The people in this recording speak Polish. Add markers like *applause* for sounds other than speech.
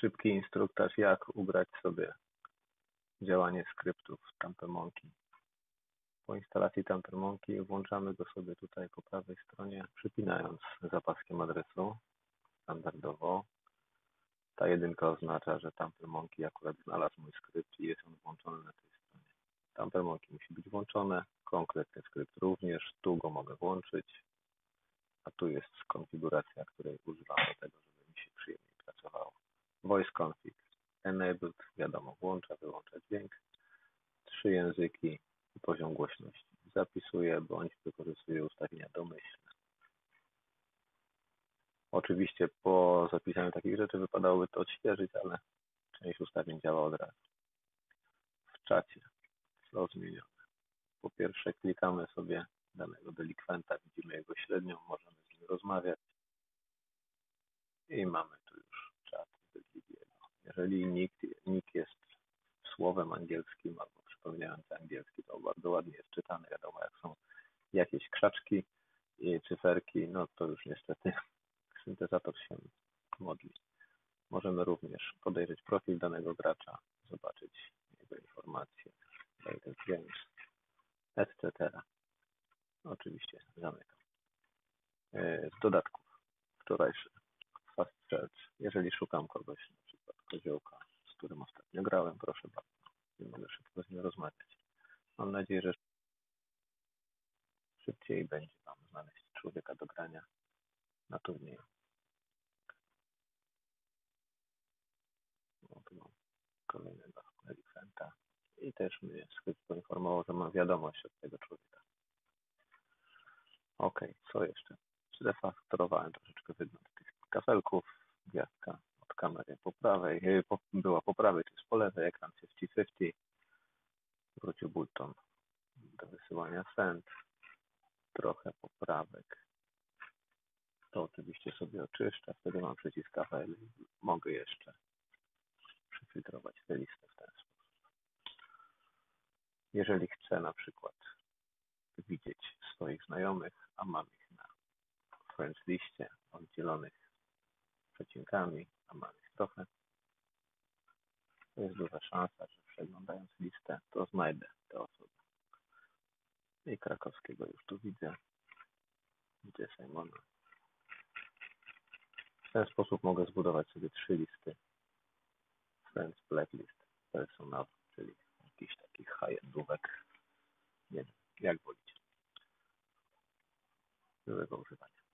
szybki instruktaż, jak ubrać sobie działanie skryptów Tampermonkey. Po instalacji Tampermonkey włączamy go sobie tutaj po prawej stronie, przypinając zapaskiem adresu standardowo. Ta jedynka oznacza, że Tampermonkey akurat znalazł mój skrypt i jest on włączony na tej stronie. Tampermonkey musi być włączone, konkretny skrypt również, tu go mogę włączyć, a tu jest konfiguracja, wiadomo, włącza, wyłącza dźwięk, trzy języki i poziom głośności. Zapisuję bądź wykorzystuję ustawienia domyślne. Oczywiście po zapisaniu takich rzeczy wypadałoby to odświeżyć, ale część ustawień działa od razu. W czacie co zmienione. Po pierwsze klikamy sobie danego delikwenta, widzimy jego średnią, możemy z nim rozmawiać i mamy tu już czat wydliwiego. Jeżeli nikt, nikt jest słowem angielskim albo przypominający angielski, to bardzo ładnie jest czytane. Wiadomo, jak są jakieś krzaczki i cyferki, no to już niestety *laughs* syntezator się modli. Możemy również podejrzeć profil danego gracza, zobaczyć jego informacje, Rated Games, etc. Oczywiście zamykam. E, z dodatków wczorajszy Fast Search. Jeżeli szukam kogoś, na przykład koziołka, którym ostatnio grałem, proszę bardzo, nie mogę szybko z nim rozmawiać. Mam nadzieję, że szybciej będzie Wam znaleźć człowieka do grania na turnieju. No, tu mam kolejnego elikwenta i też mnie skrypt poinformował, że mam wiadomość od tego człowieka. Ok, co jeszcze? Zrefaktorowałem troszeczkę wygląd tych kafelków. E, była po prawej, jest po lewej, ekran 50-50. Wrócił bulton do wysyłania send. Trochę poprawek. To oczywiście sobie oczyszczę, wtedy mam przycisk kafel. Mogę jeszcze przyfiltrować tę listę w ten sposób. Jeżeli chcę na przykład widzieć swoich znajomych, a mam ich na friends liście oddzielonych przecinkami, a mam ich trochę, jest duża szansa, że przeglądając listę, to znajdę te osoby. I krakowskiego już tu widzę. Widzę Simona. W ten sposób mogę zbudować sobie trzy listy. Friends Blacklist Personal, czyli jakichś takich high-endówek. Nie wiem, jak wolicie. Miłego używania.